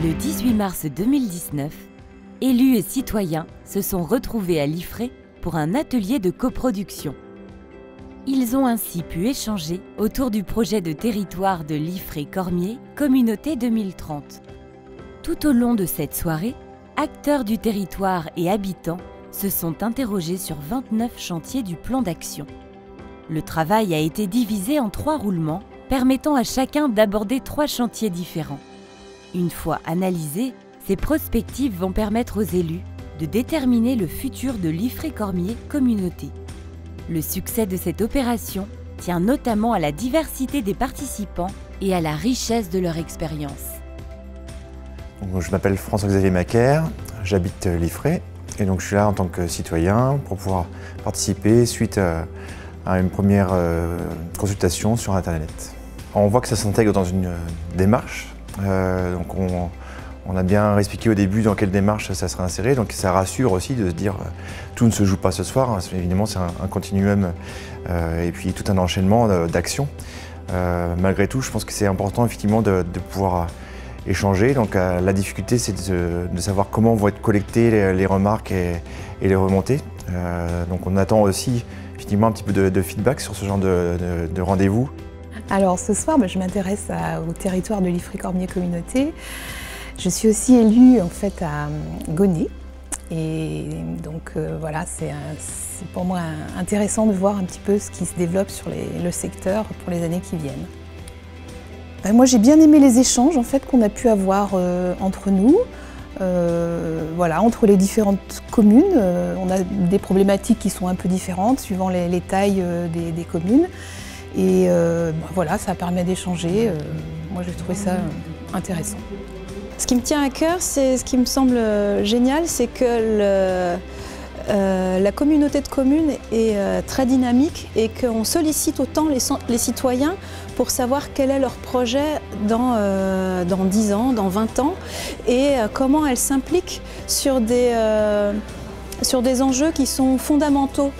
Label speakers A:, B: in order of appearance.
A: Le 18 mars 2019, élus et citoyens se sont retrouvés à Liffré pour un atelier de coproduction. Ils ont ainsi pu échanger autour du projet de territoire de Liffré-Cormier, Communauté 2030. Tout au long de cette soirée, acteurs du territoire et habitants se sont interrogés sur 29 chantiers du plan d'action. Le travail a été divisé en trois roulements, permettant à chacun d'aborder trois chantiers différents. Une fois analysés, ces prospectives vont permettre aux élus de déterminer le futur de l'Ifré-Cormier communauté. Le succès de cette opération tient notamment à la diversité des participants et à la richesse de leur expérience.
B: Je m'appelle François-Xavier Macaire, j'habite l'Ifré et donc je suis là en tant que citoyen pour pouvoir participer suite à une première euh, consultation sur Internet. On voit que ça s'intègre dans une démarche, euh, donc on, a bien expliqué au début dans quelle démarche ça serait inséré, donc ça rassure aussi de se dire euh, tout ne se joue pas ce soir, hein. évidemment c'est un, continuum euh, et puis tout un enchaînement d'actions. Euh, malgré tout, je pense que c'est important effectivement de, pouvoir échanger. Donc la difficulté c'est de, savoir comment vont être collectées les, remarques et, les remontées. donc on attend aussi effectivement un petit peu de, feedback sur ce genre de, rendez-vous.
C: Alors ce soir, bah, je m'intéresse au territoire de l'Ifré-Cormier Communauté. Je suis aussi élue en fait à euh, Gonnet. Et donc euh, voilà, c'est pour moi intéressant de voir un petit peu ce qui se développe sur le secteur pour les années qui viennent. Ben, moi j'ai bien aimé les échanges en fait qu'on a pu avoir euh, entre nous. voilà, entre les différentes communes, on a des problématiques qui sont un peu différentes suivant les, tailles des, communes. Et ben, voilà, ça permet d'échanger. moi j'ai trouvé ça intéressant.
D: Ce qui me tient à cœur, c'est ce qui me semble euh, génial, c'est que euh, la communauté de communes est euh, très dynamique et qu'on sollicite autant les, citoyens pour savoir quel est leur projet dans, dans 10 ans, dans 20 ans et comment elles s'impliquent sur, des sur des enjeux qui sont fondamentaux